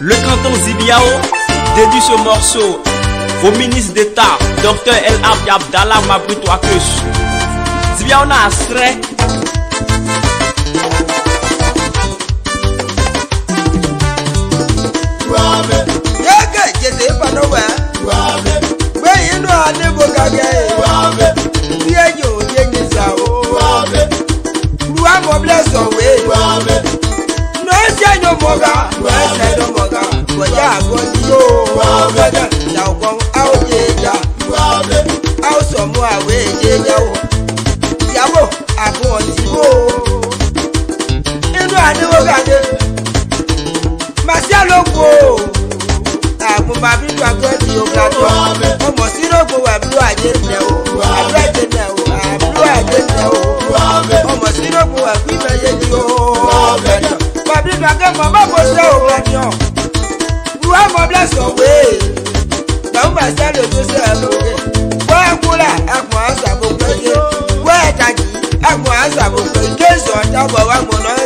Le canton Zibiao déduit ce morceau au ministre d'État, Dr El Abdallah Maboutou Zibiao na stress. wo àgùnbà bílù àgọ́dì ògbàdọ́ ọmọ sírògbò àbúrò àjẹnẹ o àbúrò àjẹnẹ o àbúrò àjẹnẹ o ọmọ sírògbò àgbìmọ̀ yẹni o ọ̀gbẹ̀dọ̀ bàbílù àgọ́mọ̀ bàbá ṣe ògbàdìọ̀ buwa mọ blẹsọ̀ wéè tàwọn bàṣẹ lòdù sí ẹ lókè wọ́n ẹ̀kúnlẹ̀ ẹ̀kún àṣà gbogbo ike wọ́n ẹ̀kàjì ẹ̀kún àṣà gbogbo ike sọ̀tà bọ̀ wá gbọ̀nà ẹ̀.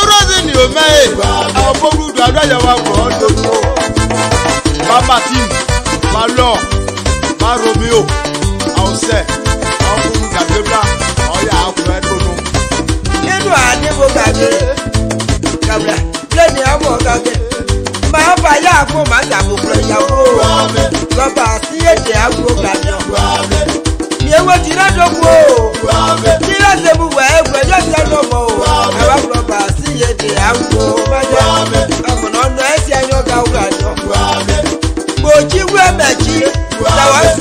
ewúrọ́sì ni ò mẹ́ẹ̀ àwọn bóbúdù àdúrà wa kọ́ ọ́ lóko bàbá tim ma lọ bá romeo àwọn sẹ àwọn fún gàdébíà ọ̀yà àkùnrin tónú. nínú àdébò gàdé gàdé lẹ́ni àmọ́ gàdé máa bá yá àpò máa ṣàbùkún ìyàwó lọ́ba sí èdè àgbo gàdé mi ewo ti rẹ́ dọ́gbò tí yóò ṣe bu wẹ̀ẹ́gbẹ̀ yóò ṣe lọ́mọ o àwọn lọ́ba sí ye di awo maja agbona ọnu ẹsẹ ẹyọ ga ọga ni ọgbọ. Bòjì wẹ́mẹ̀jì làwọn.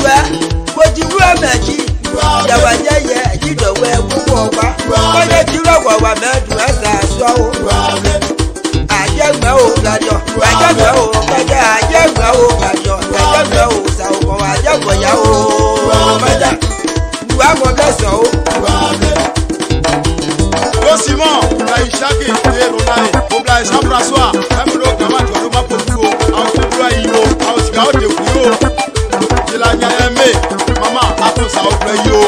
tilanya ẹmẹ mama atusa ọgbẹ yi o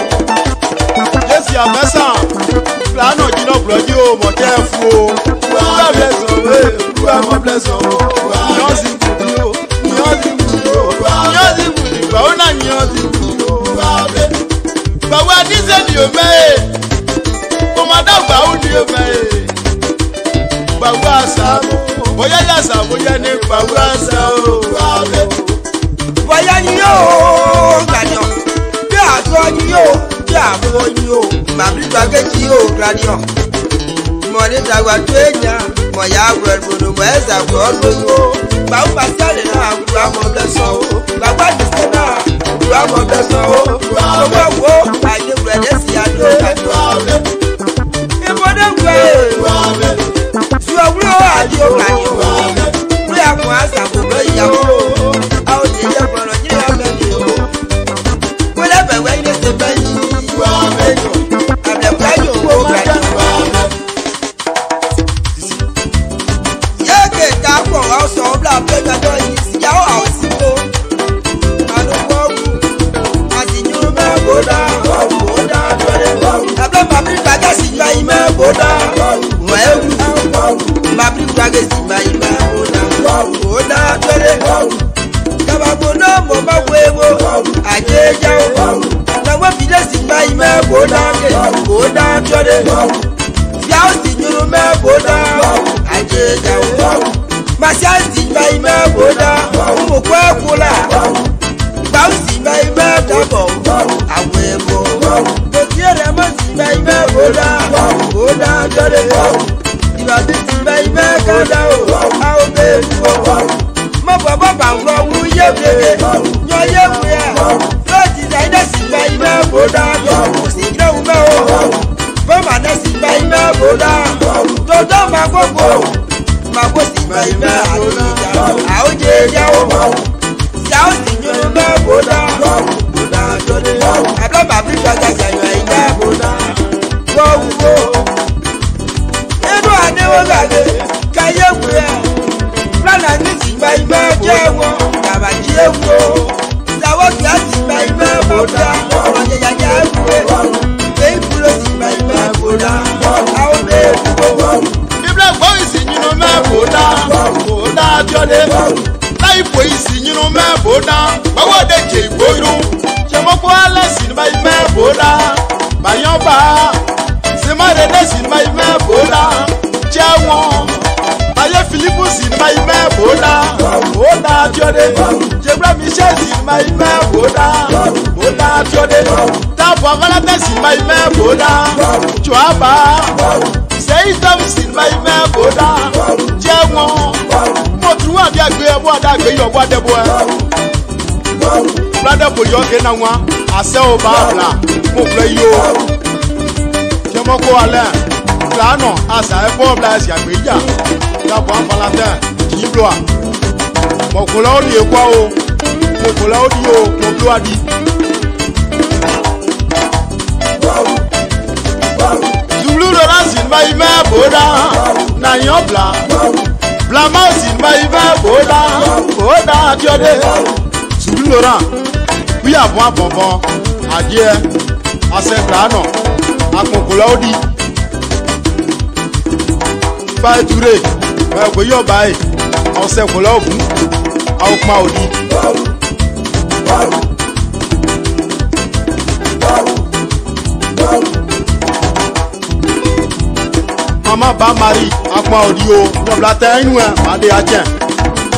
jesi amẹsa filanu jinlọgbọ yi o mọtẹ fu o. wúwa bẹ sọ wẹ wúwa mọ bẹ sọ wo yi o mabiri gbàgéjì o granio mọ ní dàgbà tó èèyàn mọ ya àwùrọ̀ ìgbòdò mọ ẹ̀sà àwùrọ̀ lóyún o gbàwó pàṣẹ àlè náà àwùrọ̀ àmọ̀ ọ̀dọ̀ sàn o gbàgbọ́ àdìsẹ́ náà àwùrọ̀ àmọ̀ ọ̀dọ̀ sàn o ọgbọ́n wo àyè wúrẹ̀ dẹ́sì àdó àdó. ìbọdẹ gbẹ tí òwúrọ̀ àdé òkà ni o bí àpò àṣàkùnrin ìyàwó àwọn òṣèlú ọ̀rọ̀ yìí ọ̀dọ̀ ni o kó lẹ́bẹ̀ẹ́ wẹ́yìn lè ṣe fẹ́ yìí. ke jawo nawe fide si gba ime ko da ke ko da jode ya o si nyuru me ko da aje jawo ma si a si gba ime ko da mo ko ekula gba o si gba ime dabo awo ebo ko ti ere mo si gba ime ko da ko da jode ìbàdí ti gba ime ko da o a o be ewu o mo bọ̀ bọ̀ bàwùrọ̀ wú yé bèrè yan yé Boda dá ìdóhùn mẹ́ o bọ́mà nẹ́sì gba ìmẹ́ bó dá dodo máa gbogbo máa kó sì gba ìmẹ́ àti ìjà àójẹ yáwó tí a ó sì yún mẹ́ bó dá àbẹ́bà bí gbàgbà ṣàyàn àyíká bó dá wọ́n wúwo inú àdéhùn gbàgbé káyé wúrẹ́ lọ́nà ní ìgbà ìgbà jẹ́ wọn yàrá jí ewu o. Ìyàwó kìí àti ìgbà ìgbà bó dá. lọ́lẹ̀ láìpò ìsì yínú mẹ́bò dá gbọ́wọ́ dèjì ìgbóyún ṣe mọ́kọ́ alẹ́sì ní báyìí mẹ́bò dá bàyọ́bà ṣe mọ́rẹ̀ lẹ́sì ní báyìí mẹ́bò dá jẹ́ wọn báyé filipu sì ní báyìí mẹ́bò dá ó dá abiodé jẹ́gbẹ́ mi ṣe sì ní báyìí mẹ́bò dá ó dá abiodé táàbù akọ́lá tẹ̀sí ní báyìí mẹ́bò dá ṣùgbọ́n àbá ṣe tọ́ agbe yɔ bɔ adebo ɛ bladebo yɔ ke na ŋua asɛwo ba bla mo kple yi o jɛmɔko alɛ planɔ asa ɛfɔ bla esi agbe dza dabɔ afala tɛ yi bloa mɔkolawo ni ekua o mɔkolawo ni o mo bloa di. zulu lora zinba yi mɛ bo da na yɔ bla in blamasi mayive boda boda abiode sùgbùn lora wíyà fún àfọ̀fọ̀n adìẹ asẹ̀gbàánà akùnkùnlá ó di báyìí túre ẹgbẹ́ yóò báyìí ọ̀sẹ̀kùnlá ògún àwọn ọkùnrin òdi. ama ba mari akpa odio nyɔbla tɛ inu ɛ ma de atsɛ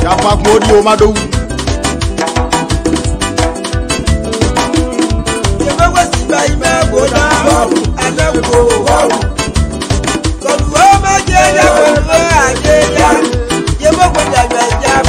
yafa kun odio ma do wu. Yebo gbẹdẹgbẹdẹ.